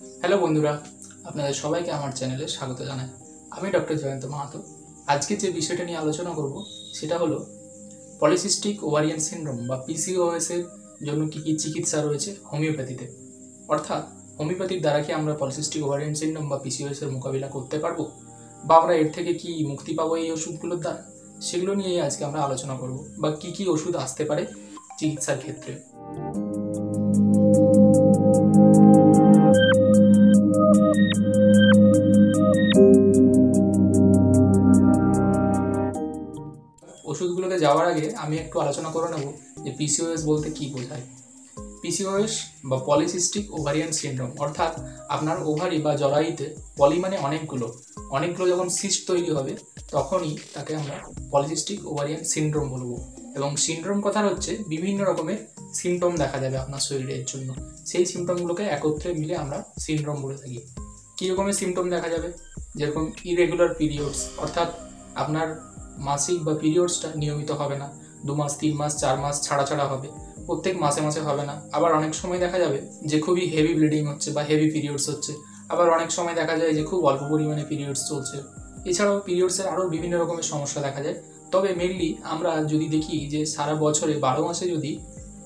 Hello বন্ধুরা, আপনাদের সবাইকে আমার চ্যানেলে স্বাগত জানাই। আমি ডক্টর জয়ন্ত মাহাতো। আজকে যে বিষয়টা নিয়ে আলোচনা করব, সেটা হলো পলিসিস্টিক ওভারিয়ান সিনড্রোম বা পিসিওএস এর জন্য কী কী চিকিৎসা রয়েছে হোমিওপ্যাথিতে। অর্থাৎ হোমিওপ্যাথির দ্বারা কি আমরা পলিসিস্টিক ওভারিয়ান সিনড্রোম বা পিসিওএস এর মোকাবিলা করতে পারব? বা আমরা এর থেকে কি মুক্তি পাবো এই ওষুধগুলোর দ্বারা? সেগুলো নিয়েই আজকে আমরা আলোচনা করব। বা কি কি ওষুধ আসতে পারে চিকিৎসার ক্ষেত্রে। ওষুধগুলোতে যাওয়ার আগে আমি একটু আলোচনা করে নেব যে পিসিওএস বলতে কি বোঝায়। পিসিওএস বা পলিসিস্টিক ওভারিয়ান সিনড্রোম অর্থাৎ আপনার ওভারি বা জরায়ুতে পলি মানে অনেকগুলো। অনেকগুলো যখন সিস্ট তৈরি হবে, তখনই তাকে আমরা পলিসিস্টিক ওভারিয়ান সিনড্রোম বলব। এবং সিনড্রোম কথা হচ্ছে বিভিন্ন রকমের সিমটম দেখা যাবে আপনার শরীরের জন্য। সেই সিমটমগুলোকে একত্রে মিলে আমরা সিনড্রোম বলে থাকি। কী রকমের সিমটম দেখা যাবে? যেরকম ইরেগুলার পিরিয়ডস অর্থাৎ আপনার মাসিক বা পিরিয়ডসটা নিয়মিত হবে না। দু মাস, তিন মাস, চার মাস ছাড়া ছাড়া হবে। প্রত্যেক মাসে মাসে হবে না। আবার অনেক সময় দেখা যাবে যে খুবই হেভি ব্লিডিং হচ্ছে বা হেভি পিরিয়ডস হচ্ছে। আবার অনেক সময় দেখা যায় যে খুব অল্প পরিমাণে পিরিয়ডস চলছে। এছাড়াও পিরিয়ডসের আরও বিভিন্ন রকমের সমস্যা দেখা যায়। তবে মেনলি আমরা যদি দেখি যে সারা বছরে বারো মাসে যদি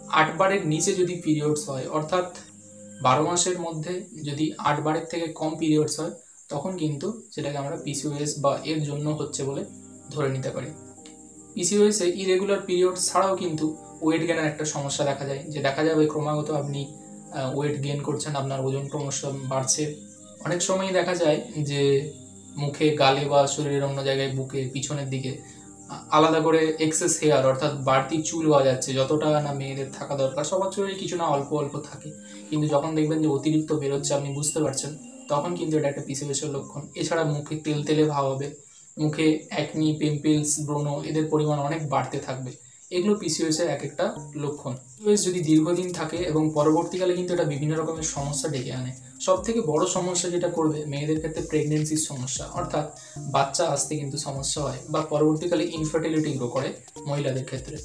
আটবারের নিচে যদি পিরিয়ডস হয়, অর্থাৎ বারো মাসের মধ্যে যদি আটবারের থেকে কম পিরিয়ডস হয়, তখন কিন্তু সেটাকে আমরা পিসিওএস বা এর জন্য হচ্ছে বলে ধরে নিতে পারি। পিসিওএসে ইরেগুলার পিরিয়ড ছাড়াও কিন্তু ওয়েট গেনের একটা সমস্যা দেখা যায়, যে দেখা যাবে ক্রমাগত আপনি ওয়েট গেন করছেন, আপনার ওজন ক্রমশ বাড়ছে। অনেক সময় দেখা যায় যে মুখে, গালে বা শরীরের অন্য জায়গায়, বুকে, পিছনের দিকে আলাদা করে এক্সেস হেয়ার অর্থাৎ বাড়তি চুল হওয়া যাচ্ছে। যতটা না মেয়েদের থাকা দরকার, সবার শরীরে কিছু না অল্প অল্প থাকে। কিন্তু যখন দেখবেন যে অতিরিক্ত বেরোচ্ছে, আপনি বুঝতে পারছেন, তখন কিন্তু এটা একটা পিসিওএসের লক্ষণ। এছাড়া মুখে তেল তেলে ভাব হবে মুখে অ্যাকনি পিম্পলস ব্রণ এদের পরিমাণ অনেক বাড়তে থাকবে। এগুলো পিসিওএস এর এক একটা লক্ষণ। পিসিওএস যদি দীর্ঘদিন থাকে এবং পরবর্তীকালে কিন্তু এটা বিভিন্ন রকমের সমস্যা ডেকে আনে। সব থেকে বড় সমস্যা যেটা করবে মেয়েদের ক্ষেত্রে প্রেগনেন্সির সমস্যা, অর্থাৎ বাচ্চা আসতে কিন্তু সমস্যা হয় বা পরবর্তীকালে ইনফার্টিলিটি গ্রো করে মহিলাদের ক্ষেত্রে।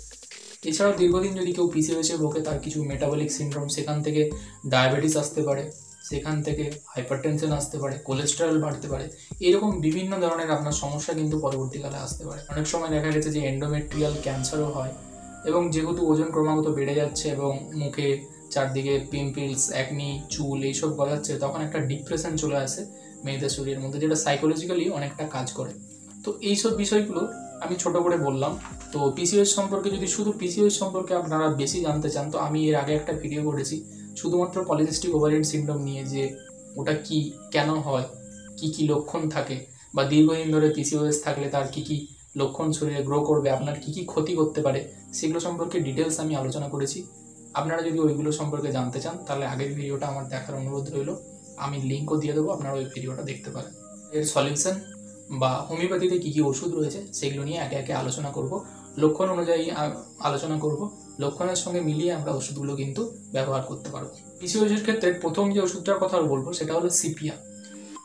এছাড়াও দীর্ঘদিন যদি কেউ পিসিওএস ভোগে, তার কিছু মেটাবলিক সিন্ড্রোম সেখান থেকে ডায়াবেটিস আসতে পারে। সেখান থেকে হাইপার টেনশন আসতে পারে কোলেস্টেরল বাড়তে পারে, এরকম বিভিন্ন ধরনের আপনার সমস্যা কিন্তু পরবর্তীকালে আসতে পারে। অনেক সময় দেখা গেছে যে এন্ডোমেট্রিয়াল ক্যান্সারও হয় এবং যেহেতু ওজন ক্রমাগত বেড়ে যাচ্ছে এবং মুখে চারদিকে পিম্পলস অ্যাকনি চুল এইসব গজাচ্ছে, তখন একটা ডিপ্রেশন চলে আসে মেয়েদের শরীরের মধ্যে, যেটা সাইকোলজিক্যালি অনেকটা কাজ করে। তো এইসব বিষয়গুলো আমি ছোট করে বললাম। তো পিসিওএস সম্পর্কে যদি শুধু পিসিওএস সম্পর্কে আপনারা বেশি জানতে চান, তো আমি এর আগে একটা ভিডিও করেছি শুধুমাত্র পলিসিস্টিক ওভারিয়ান সিন্ড্রোম নিয়ে যে ওটা কি, কেন হয়, কি কি লক্ষণ থাকে, বা দীর্ঘদিন ধরে পিসিওএস থাকলে তার কি কি লক্ষণ শরীরে গ্রো করবে, আপনার কি কি ক্ষতি করতে পারে, সেগুলো সম্পর্কে ডিটেলস আমি আলোচনা করেছি। আপনারা যদি ওইগুলো সম্পর্কে জানতে চান, তাহলে আগের ভিডিওটা আমার দেখার অনুরোধ রইল। আমি লিঙ্কও দিয়ে দেবো, আপনারা ওই ভিডিওটা দেখতে পারেন। এর সলিউশন বা হোমিওপ্যাথিতে কী কী ওষুধ রয়েছে, সেগুলো নিয়ে একে একে আলোচনা করব। লক্ষণ অনুযায়ী আলোচনা করব। লক্ষণের সঙ্গে মিলিয়ে আমরা ওষুধগুলো কিন্তু ব্যবহার করতে পারব। পিসিওএসের ক্ষেত্রে প্রথম যে ওষুধটার কথা বলব, সেটা হলো সিপিয়া।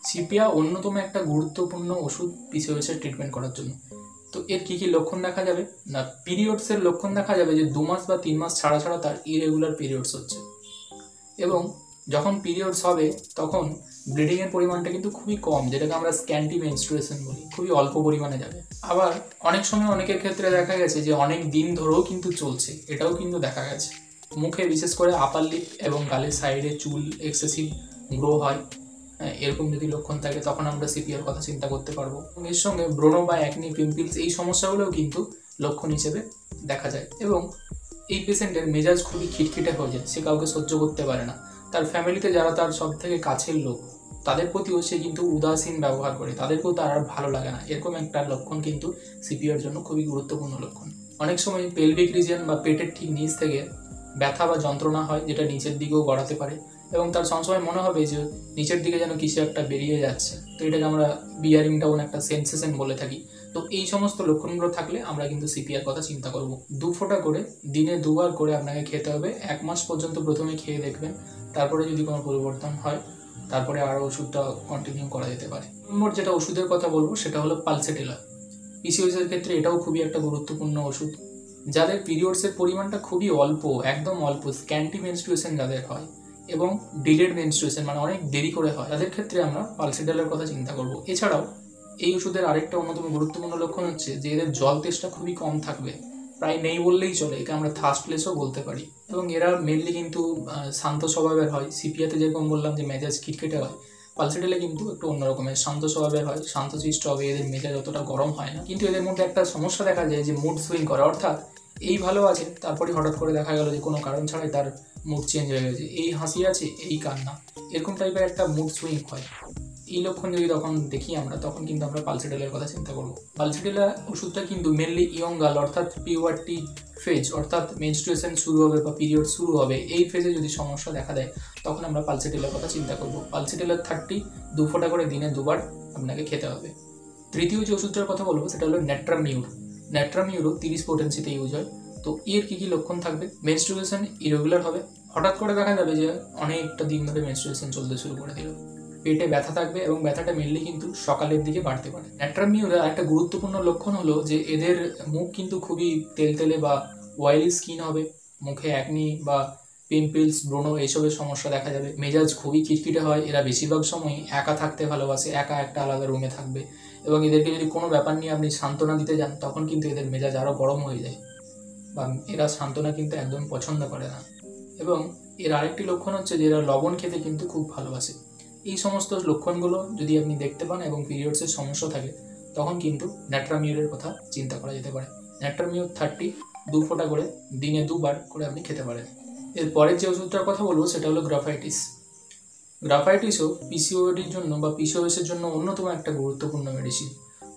সিপিয়া অন্যতম একটা গুরুত্বপূর্ণ ওষুধ পিসিওএসের ট্রিটমেন্ট করার জন্য। তো এর কী কী লক্ষণ দেখা যাবে? না পিরিয়ডসের লক্ষণ দেখা যাবে যে দু মাস বা তিন মাস ছাড়া ছাড়া তার ইরেগুলার পিরিয়ডস হচ্ছে। এবং যখন পিরিয়ডস হবে, তখন ব্লিডিংয়ের পরিমাণটা কিন্তু খুবই কম, যেটাকে আমরা স্ক্যান্টি মেনস্ট্রুয়েশন বলি, খুবই অল্প পরিমাণে যাবে। আবার অনেক সময় অনেকের ক্ষেত্রে দেখা গেছে যে, অনেক দিন ধরেও কিন্তু চলছে, এটাও কিন্তু দেখা গেছে। মুখে বিশেষ করে আপার লিপ এবং গালের সাইডে চুল এক্সেসিভ গ্রো হয় এরকম যদি লক্ষণ থাকে, তখন আমরা সিপিআর কথা চিন্তা করতে পারব। এর সঙ্গে ব্রণ বা অ্যাকনি পিম্পলস এই সমস্যাগুলোও কিন্তু লক্ষণ হিসেবে দেখা যায়। এবং এই পেশেন্টের মেজাজ খুবই খিটখিটে হয়ে যায়, সে কাউকে সহ্য করতে পারে না। তার ফ্যামিলিতে যারা তার সব থেকে কাছের লোক, তাদের প্রতিও সে কিন্তু উদাসীন ব্যবহার করে, তাদেরকেও তার আর ভালো লাগে না। এরকম একটা লক্ষণ কিন্তু সিপিআর জন্য খুবই গুরুত্বপূর্ণ লক্ষণ। অনেক সময় পেলভিক রিজন বা পেটের ঠিক নিচ থেকে ব্যথা বা যন্ত্রণা হয়, যেটা নিচের দিকেও গড়াতে পারে এবং তার সবসময় মনে হবে যে নিচের দিকে যেন কিছু একটা বেরিয়ে যাচ্ছে। তো এটাকে আমরা বিয়ারিং ডাউন একটা সেন্সেশন বলে থাকি। তো এই সমস্ত লক্ষণগুলো থাকলে আমরা কিন্তু সিপিআর কথা চিন্তা করব। দু ফোঁটা করে, দিনে দুবার করে আপনাকে খেতে হবে। এক মাস পর্যন্ত প্রথমে খেয়ে দেখবেন। তারপরে যদি কোনো পরিবর্তন হয়, তারপরে আরও ওষুধটা কন্টিনিউ করা যেতে পারে। নম্বর যেটা ওষুধের কথা বলব, সেটা হলো পালসেটিলা পিসিওসের ক্ষেত্রে এটাও খুবই একটা গুরুত্বপূর্ণ ওষুধ। যাদের পিরিয়ডসের পরিমাণটা খুবই অল্প, একদম অল্প স্ক্যান্টি মেনস্ট্রুয়েশন যাদের হয় এবং ডিলেড মেনস্ট্রুয়েশন মানে অনেক দেরি করে হয়, তাদের ক্ষেত্রে আমরা পালসিডালের কথা চিন্তা করব। এছাড়াও, এই ওষুধের আরেকটা অন্যতম গুরুত্বপূর্ণ লক্ষণ হচ্ছে যে এদের জল তেষ্টা খুবই কম থাকবে। প্রায় নেই বললেই চলে, একে আমরা থার্স্টলেসও বলতে পারি। এবং এরা মেনলি কিন্তু শান্ত স্বভাবের হয়। সিপিয়াতে যেরকম বললাম যে মেজাজ খিটখিটে হয় পালসিডেলে কিন্তু একটু অন্যরকমের শান্ত স্বভাবের হয়। শান্তশিষ্ট হবে, এদের মেজাজ অতটা গরম হয় না। কিন্তু এদের মধ্যে একটা সমস্যা দেখা যায় যে মুড সুইং করে। অর্থাৎ এই ভালো আছে তারপরে হঠাৎ করে দেখা গেল যে কোনো কারণ ছাড়াই তার মুড চেঞ্জ হয়ে গেছে। এই হাসি আছে, এই কান্না। এরকম টাইপের একটা মুড সুইং হয়। এই লক্ষণ যদি তখন দেখি আমরা, তখন কিন্তু আমরা পালসিডেলের কথা চিন্তা করব। পালসিডেলা ওষুধটা কিন্তু মেনলি ইয়ং গার্ল অর্থাৎ পিওয়ারটি ফেজ অর্থাৎ মেনস্ট্রুয়েশন শুরু হবে বা পিরিয়ড শুরু হবে, এই ফেজে যদি সমস্যা দেখা দেয়, তখন আমরা পালসিডেলের কথা চিন্তা করব। পালসিডেলার থার্টি দু ফোঁটা করে দিনে দুবার আপনাকে খেতে হবে। তৃতীয় যে ওষুধটার কথা বলব, সেটা হলো নেট্রামিউর নেট্রামিউরও তিরিশ পোটেন্সিতে ইউজ হয়। তো এর কী কী লক্ষণ থাকবে? মেনস্ট্রুয়েশন ইরেগুলার হবে। হঠাৎ করে দেখা যাবে যে অনেকটা দিন ধরে মেনস্ট্রুয়েশন চলতে শুরু করে দিল। পেটে ব্যথা থাকবে এবং ব্যথাটা মেনলি কিন্তু সকালের দিকে বাড়তে পারে। ন্যাট্রামিউরের একটা গুরুত্বপূর্ণ লক্ষণ হলো যে, এদের মুখ কিন্তু খুবই তেলতেলে বা অয়েলি স্কিন হবে। মুখে একনি বা পিম্পলস ব্রণ এইসবের সমস্যা দেখা যাবে। মেজাজ খুবই খিটখিটে হয়। এরা বেশিরভাগ সময় একা থাকতে ভালোবাসে, একা একটা আলাদা রুমে থাকবে। এবং এদেরকে যদি কোনো ব্যাপার নিয়ে আপনি সান্ত্বনা দিতে যান, তখন কিন্তু এদের মেজাজ আরও গরম হয়ে যায়। বা এরা সান্ত্বনা কিন্তু একদম পছন্দ করে না। এবং এর আরেকটি লক্ষণ হচ্ছে যে, এরা লবণ খেতে কিন্তু খুব ভালোবাসে। এই সমস্ত লক্ষণগুলো যদি আপনি দেখতে পান এবং পিরিয়ডসের সমস্যা থাকে, তখন কিন্তু ন্যাট্রামিউরের কথা চিন্তা করা যেতে পারে। ন্যাট্রামিউর থার্টি দু ফোঁটা করে, দিনে দুবার করে আপনি খেতে পারেন। এর পরের যে ওষুধটার কথা বলব, সেটা হলো গ্রাফাইটিস গ্রাফাইটিসও পিসিওডির জন্য বা পিসিওএসের জন্য অন্যতম একটা গুরুত্বপূর্ণ মেডিসিন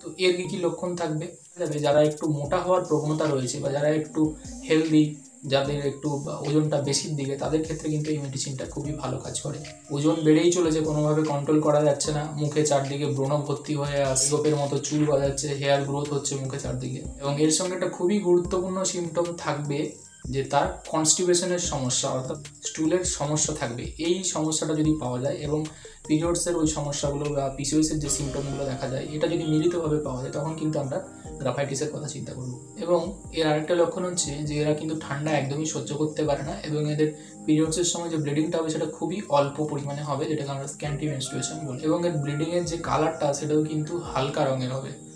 তো এর কী কী লক্ষণ থাকবে? যাবে যারা একটু মোটা হওয়ার প্রবণতা রয়েছে বা যারা একটু হেলদি যাদের একটু ওজনটা বেশির দিকে, তাদের ক্ষেত্রে কিন্তু এই মেডিসিনটা খুবই ভালো কাজ করে। ওজন বেড়েই চলেছে, কোনোভাবে কন্ট্রোল করা যাচ্ছে না। মুখে চারদিকে ব্রণ ভর্তি হয়ে আসগোপের গোপের মতো চুল বাজাচ্ছে হেয়ার গ্রোথ হচ্ছে মুখে চারদিকে। এবং এর সঙ্গে একটা খুবই গুরুত্বপূর্ণ সিমটম থাকবে যে তার কনস্টিপেশনের সমস্যা অর্থাৎ স্টুলের সমস্যা থাকবে। এই সমস্যাটা যদি পাওয়া যায় এবং পিরিয়ডসের ওই সমস্যাগুলো বা পিসিওসের যে সিমটমগুলো দেখা যায়, এটা যদি মিলিতভাবে পাওয়া যায়, তখন কিন্তু আমরা গ্রাফাইটিসের কথা চিন্তা করব। এবং এর আরেকটা লক্ষণ হচ্ছে যে এরা কিন্তু ঠান্ডা একদমই সহ্য করতে পারে না এবং এদের পিরিয়ডসের সময় যে ব্লিডিংটা হবে, সেটা খুবই অল্প পরিমাণে হবে, যেটাকে আমরা স্ক্যান্টি মেনস্ট্রুয়েশন বলি। এবং এর ব্লিডিংয়ের যে কালারটা সেটাও কিন্তু হালকা রঙের হবে।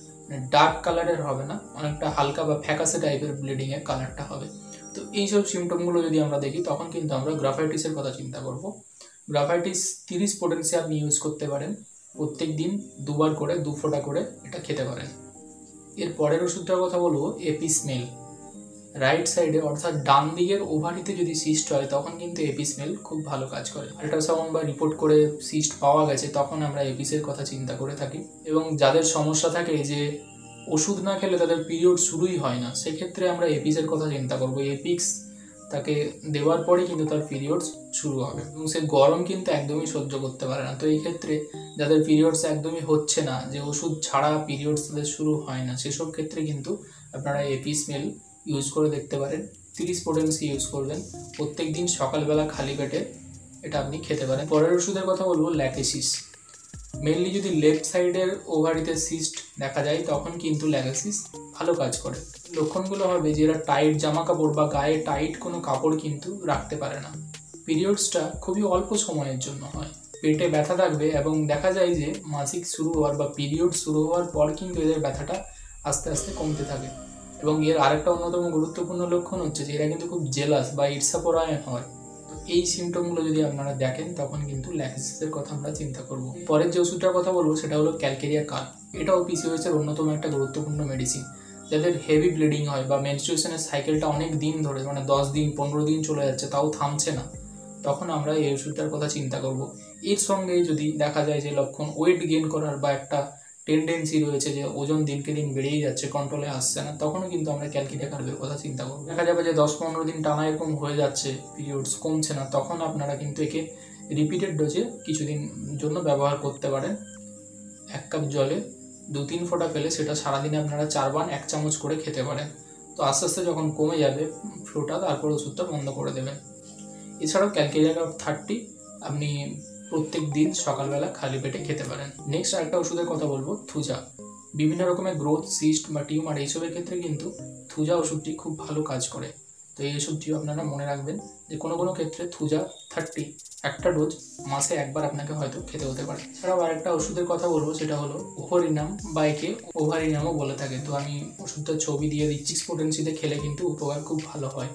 ডার্ক মানে কালারের হবে না, অনেকটা হালকা বা ফ্যাকাসে টাইপের ব্লিডিংয়ের কালারটা হবে। তো এইসব সিমটমগুলো যদি আমরা দেখি, তখন কিন্তু আমরা গ্রাফাইটিসের কথা চিন্তা করব। গ্রাফাইটিস তিরিশ পোটেন্সি আপনি ইউজ করতে পারেন। প্রত্যেক দিন দুবার করে, দু ফোঁটা করে এটা খেতে পারেন। এর পরের ওষুধটার কথা বলব এপি স্মেল রাইট সাইডে অর্থাৎ ডান দিকের ওভারিতে যদি সিস্ট হয়, তখন কিন্তু এপি স্মেল খুব ভালো কাজ করে। আল্ট্রাসাউন্ড বা রিপোর্ট করে সিস্ট পাওয়া গেছে, তখন আমরা এপিসের কথা চিন্তা করে থাকি। এবং যাদের সমস্যা থাকে যে ওষুধ না খেলে তাদের পিরিয়ড শুরুই হয় না। সেক্ষেত্রে আমরা এপিসের কথা চিন্তা করব। এপিক্স তাকে দেওয়ার পরে কিন্তু তার পিরিয়ডস শুরু হবে। এবং সে গরম কিন্তু একদমই সহ্য করতে পারে না। তো এই ক্ষেত্রে যাদের পিরিয়ডস একদমই হচ্ছে না, যে ওষুধ ছাড়া পিরিয়ডস তাদের শুরু হয় না, সেসব ক্ষেত্রে কিন্তু আপনারা এপি স্মেল ইউজ করে দেখতে পারেন। তিরিশ পোটেন্সি ইউজ করবেন। প্রত্যেক দিন সকালবেলা খালি পেটে এটা আপনি খেতে পারেন। পরের ওষুধের কথা বলব ল্যাকেসিস মেনলি যদি লেফট সাইডের ওভারিতে সিস্ট দেখা যায়, তখন কিন্তু ল্যাকেসিস ভালো কাজ করে। লক্ষণগুলো হবে যে এরা টাইট জামা কাপড় বা গায়ে টাইট কোনো কাপড় কিন্তু রাখতে পারে না। পিরিয়ডসটা খুবই অল্প সময়ের জন্য হয়। পেটে ব্যথা থাকবে এবং দেখা যায় যে মাসিক শুরু হওয়ার বা পিরিয়ড শুরু হওয়ার পর কিন্তু এদের ব্যথাটা আস্তে আস্তে কমতে থাকে। এবং এর আরেকটা অন্যতম গুরুত্বপূর্ণ লক্ষণ হচ্ছে যে এরা কিন্তু খুব জেলাস বা ঈর্ষাপরায়ণ হয়। এই সিমটমগুলো যদি আপনারা দেখেন, তখন কিন্তু ল্যাক্সিসের কথা আমরা চিন্তা করব। পরের যে ওষুধটার কথা বলব, সেটা হলো ক্যালকেরিয়া কাল এটাও পিসিওএস এর অন্যতম একটা গুরুত্বপূর্ণ মেডিসিন যাদের হেভি ব্লিডিং হয় বা মেনস্ট্রুয়েশনের সাইকেলটা অনেক দিন ধরে মানে দশ দিন, পনেরো দিন চলে যাচ্ছে, তাও থামছে না। তখন আমরা এই ওষুধটার কথা চিন্তা করব। এর সঙ্গে যদি দেখা যায় যে লক্ষণ ওয়েট গেইন করার বা একটা টেন্ডেন্সি রয়েছে যে ওজন দিনকে দিন বেড়েই যাচ্ছে কন্ট্রোলে আসছে না। তখনও কিন্তু আমরা ক্যালকিটা কার্ভের কথা চিন্তা করব। দেখা যাবে যে দশ পনেরো দিন টানা এরকম হয়ে যাচ্ছে পিরিয়ডস কমছে না, তখন আপনারা কিন্তু একে রিপিটেড ডোজে কিছুদিন জন্য ব্যবহার করতে পারেন। এক কাপ জলে দু তিন ফোঁটা ফেলে সেটা সারাদিনে আপনারা চারবার এক চামচ করে খেতে পারেন। তো আস্তে আস্তে যখন কমে যাবে, ফ্লোটা তারপর ওষুধটা বন্ধ করে দেবেন। এছাড়াও ক্যালকেরিয়া কাপ থার্টি আপনি প্রত্যেক দিন সকালবেলা খালি পেটে খেতে পারেন। নেক্সট আরেকটা ওষুধের কথা বলব, থুজা। বিভিন্ন রকমের গ্রোথ সিস্ট বা টিউমার এইসবের ক্ষেত্রে কিন্তু থুজা ওষুধটি খুব ভালো কাজ করে। তো এই ওষুধটিও আপনারা মনে রাখবেন যে কোনো কোনো ক্ষেত্রে থুজা থার্টি, একটা ডোজ মাসে একবার আপনাকে হয়তো খেতে হতে পারে। এছাড়াও আরেকটা ওষুধের কথা বলব, সেটা হলো ওভারিনাম বা একে ওভারিনামও বলে থাকে। তো আমি ওষুধটার ছবি দিয়ে দিচ্ছি স্পোটেন্সিতে খেলে কিন্তু উপকার খুব ভালো হয়।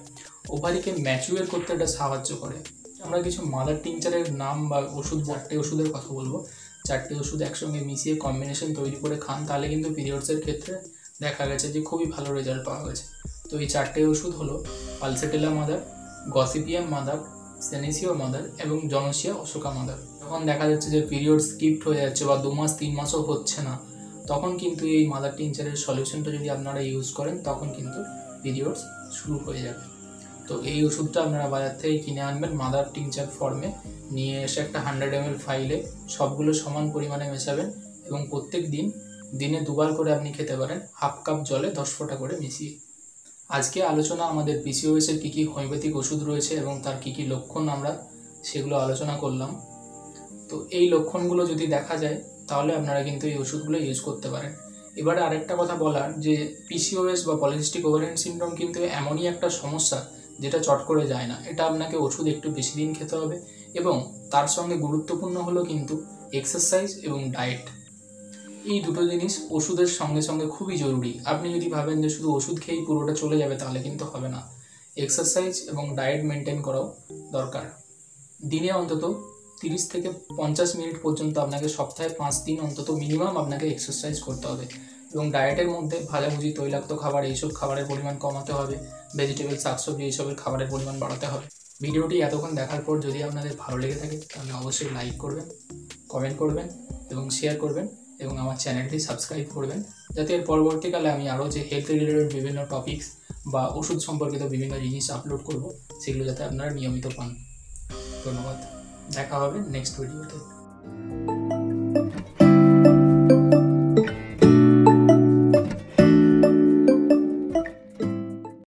ওভারিকে ম্যাচুয়ার করতে এটা সাহায্য করে। আমরা কিছু মাদার টিংচারের নাম বা ওষুধ, চারটে ওষুধের কথা বলব। চারটে ওষুধ একসঙ্গে মিশিয়ে কম্বিনেশন তৈরি করে খান, তাহলে কিন্তু পিরিয়ডসের ক্ষেত্রে দেখা গেছে যে খুবই ভালো রেজাল্ট পাওয়া গেছে। তো এই চারটে ওষুধ হলো pulsatilla mother gossypium mother senecio mother এবং জনসিয়া অশোকা মাদার যখন দেখা যাচ্ছে যে পিরিয়ড স্কিপ্ট হয়ে যাচ্ছে বা দু মাস তিন মাসও হচ্ছে না, তখন কিন্তু এই মাদার টিনচারের সলিউশনটা যদি আপনারা ইউজ করেন, তখন কিন্তু পিরিয়ডস শুরু হয়ে যাবে। তো এই ওষুধটা আপনারা বাজার থেকে কিনে আনবেন মাদার টিনচার ফর্মে নিয়ে এসে একটা হান্ড্রেড এম ফাইলে সবগুলো সমান পরিমাণে মেশাবেন এবং প্রত্যেক দিন, দিনে দুবার করে আপনি খেতে পারেন হাফ কাপ জলে দশ ফোঁটা করে মিশিয়ে। আজকে আলোচনা আমাদের পিসিওএস এর কী কী হোমিওপ্যাথিক ওষুধ রয়েছে এবং তার কী কী লক্ষণ আমরা সেগুলো আলোচনা করলাম। তো এই লক্ষণগুলো যদি দেখা যায়, তাহলে আপনারা কিন্তু এই ওষুধগুলো ইউজ করতে পারেন। এবারে আরেকটা কথা বলার যে পিসিওএস বা পলিসিস্টিক ওভারিয়ান সিনড্রোম কিন্তু এমনই একটা সমস্যা যেটা চট করে যায় না। এটা আপনাকে ওষুধ একটু বেশি দিন খেতে হবে এবং তার সঙ্গে গুরুত্বপূর্ণ হলো কিন্তু এক্সারসাইজ এবং ডায়েট এই দুটো জিনিস ওষুধের সঙ্গে সঙ্গে খুবই জরুরি। আপনি যদি ভাবেন যে শুধু ওষুধ খেয়েই পুরোটা চলে যাবে, তাহলে কিন্তু হবে না। এক্সারসাইজ এবং ডায়েট মেনটেন করাও দরকার। দিনে অন্তত তিরিশ থেকে পঞ্চাশ মিনিট পর্যন্ত আপনাকে সপ্তাহে পাঁচ দিন অন্তত মিনিমাম আপনাকে এক্সারসাইজ করতে হবে। এবং ডায়েটের মধ্যে ভাজাভুজি তৈলাক্ত খাবার, এইসব খাবারের পরিমাণ কমাতে হবে। ভেজিটেবল শাকসবজি, এইসবের খাবারের পরিমাণ বাড়াতে হবে। ভিডিওটি এতক্ষণ দেখার পর যদি আপনাদের ভালো লেগে থাকে, তাহলে অবশ্যই লাইক করবেন কমেন্ট করবেন এবং শেয়ার করবেন এবং আমার চ্যানেলটি সাবস্ক্রাইব করবেন। যাতে এর পরবর্তীকালে আমি আরও যে হেলথ রিলেটেড বিভিন্ন টপিকস বা ওষুধ সম্পর্কিত বিভিন্ন জিনিস আপলোড করব, সেগুলো যাতে আপনারা নিয়মিত পান। ধন্যবাদ। দেখা হবে নেক্সট ভিডিওতে